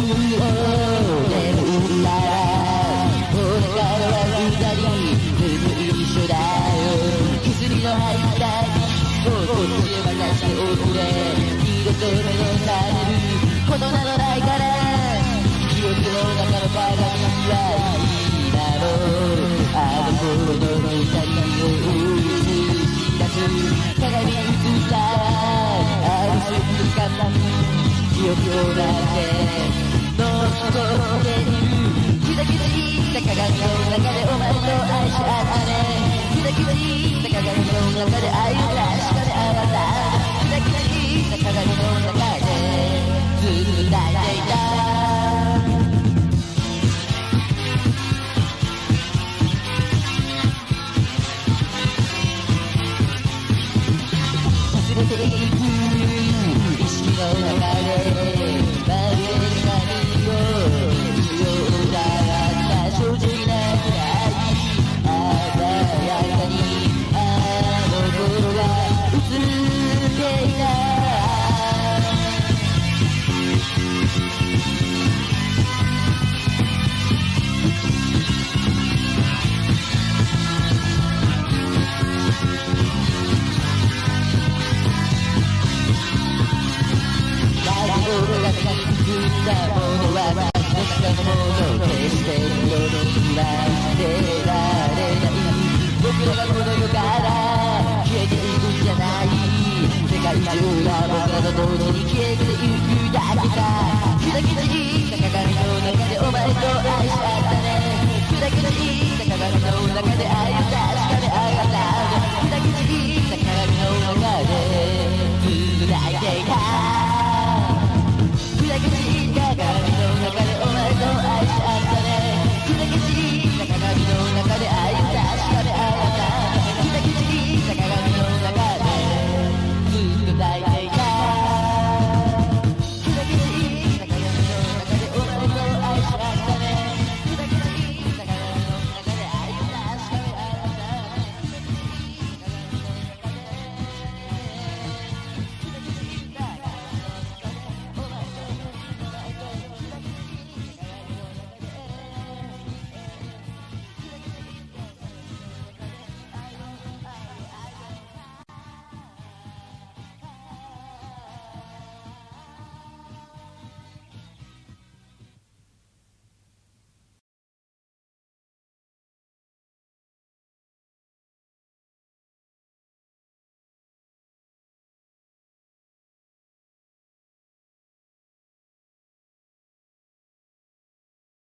眠っちは会社に遅れ。色と目を離れる。ことなどないから。記憶の中のパーカーの未来。だろう。あるものの歌。何を映し出す。鏡に映るさ。愛をぶつかったらの中で愛を確かめあなたキラキラした鏡の中でずっと抱いていた忘れていく意識の中たものは何かのものを決して色には捨てられない。僕らがこの世から消えていくんじゃない。世界中が僕らと同時に消えていくだけさ。キラキラし